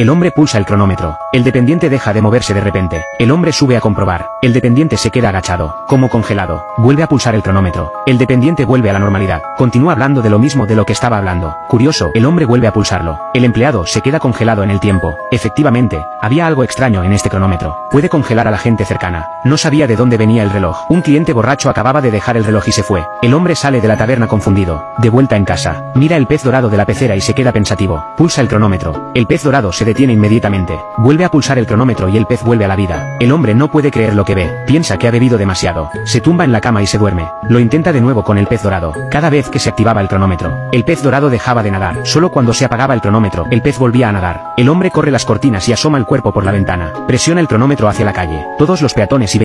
El hombre pulsa el cronómetro. El dependiente deja de moverse de repente. El hombre sube a comprobar. El dependiente se queda agachado, como congelado. Vuelve a pulsar el cronómetro. El dependiente vuelve a la normalidad. Continúa hablando de lo mismo de lo que estaba hablando. Curioso, el hombre vuelve a pulsarlo. El empleado se queda congelado en el tiempo. Efectivamente, había algo extraño en este cronómetro. Puede congelar a la gente cercana. No sabía de dónde venía el reloj. Un cliente borracho acababa de dejar el reloj y se fue. El hombre sale de la taberna confundido. De vuelta en casa. Mira el pez dorado de la pecera y se queda pensativo. Pulsa el cronómetro. El pez dorado se detiene inmediatamente. Vuelve a pulsar el cronómetro y el pez vuelve a la vida. El hombre no puede creer lo que ve. Piensa que ha bebido demasiado. Se tumba en la cama y se duerme. Lo intenta de nuevo con el pez dorado. Cada vez que se activaba el cronómetro, el pez dorado dejaba de nadar. Solo cuando se apagaba el cronómetro, el pez volvía a nadar. El hombre corre las cortinas y asoma el cuerpo por la ventana. Presiona el cronómetro hacia la calle. Todos los peatones y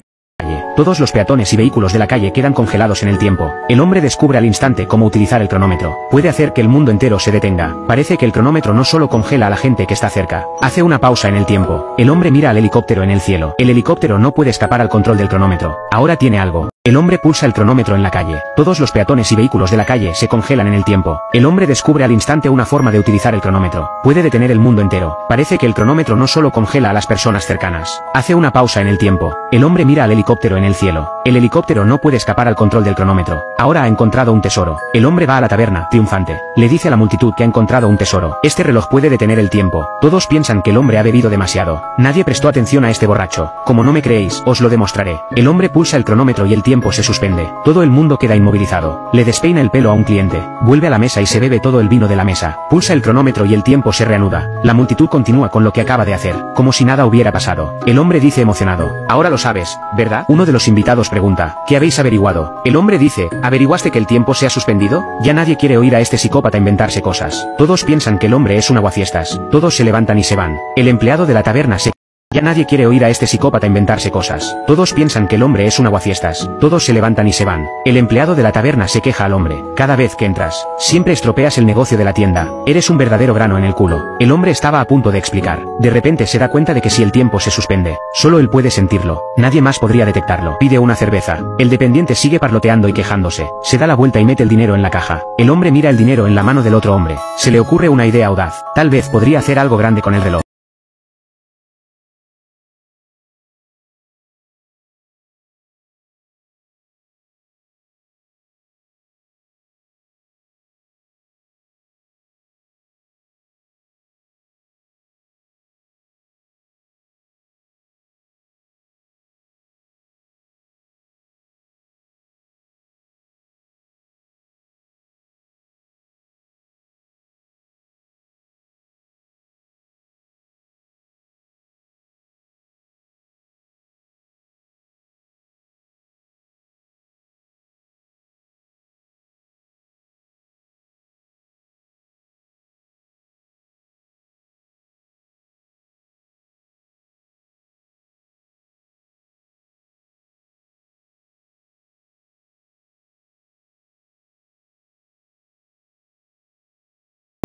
todos los peatones y vehículos de la calle quedan congelados en el tiempo. El hombre descubre al instante cómo utilizar el cronómetro. Puede hacer que el mundo entero se detenga. Parece que el cronómetro no solo congela a la gente que está cerca. Hace una pausa en el tiempo. El hombre mira al helicóptero en el cielo. El helicóptero no puede escapar al control del cronómetro. Ahora tiene algo. El hombre pulsa el cronómetro en la calle. Todos los peatones y vehículos de la calle se congelan en el tiempo. El hombre descubre al instante una forma de utilizar el cronómetro. Puede detener el mundo entero. Parece que el cronómetro no solo congela a las personas cercanas. Hace una pausa en el tiempo. El hombre mira al helicóptero en el cielo. El helicóptero no puede escapar al control del cronómetro. Ahora ha encontrado un tesoro. El hombre va a la taberna, triunfante. Le dice a la multitud que ha encontrado un tesoro. Este reloj puede detener el tiempo. Todos piensan que el hombre ha bebido demasiado. Nadie prestó atención a este borracho. Como no me creéis, os lo demostraré. El hombre pulsa el cronómetro y el tiempo se suspende. Todo el mundo queda inmovilizado. Le despeina el pelo a un cliente. Vuelve a la mesa y se bebe todo el vino de la mesa. Pulsa el cronómetro y el tiempo se reanuda. La multitud continúa con lo que acaba de hacer, como si nada hubiera pasado. El hombre dice emocionado. Ahora lo sabes, ¿verdad? Uno de los invitados pregunta, ¿qué habéis averiguado? El hombre dice, ¿averiguaste que el tiempo se ha suspendido? Ya nadie quiere oír a este psicópata inventarse cosas. Todos piensan que el hombre es un aguafiestas. Todos se levantan y se van. El empleado de la taberna se ya nadie quiere oír a este psicópata inventarse cosas. Todos piensan que el hombre es un aguafiestas. Todos se levantan y se van. El empleado de la taberna se queja al hombre. Cada vez que entras, siempre estropeas el negocio de la tienda. Eres un verdadero grano en el culo. El hombre estaba a punto de explicar. De repente se da cuenta de que si el tiempo se suspende, solo él puede sentirlo. Nadie más podría detectarlo. Pide una cerveza. El dependiente sigue parloteando y quejándose. Se da la vuelta y mete el dinero en la caja. El hombre mira el dinero en la mano del otro hombre. Se le ocurre una idea audaz. Tal vez podría hacer algo grande con el reloj.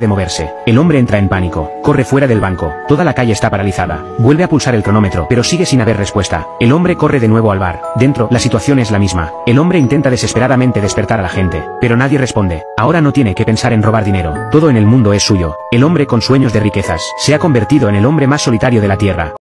De moverse. El hombre entra en pánico, corre fuera del banco, toda la calle está paralizada. Vuelve a pulsar el cronómetro, pero sigue sin haber respuesta. El hombre corre de nuevo al bar. Dentro, la situación es la misma. El hombre intenta desesperadamente despertar a la gente, pero nadie responde. Ahora no tiene que pensar en robar dinero. Todo en el mundo es suyo. El hombre con sueños de riquezas se ha convertido en el hombre más solitario de la tierra.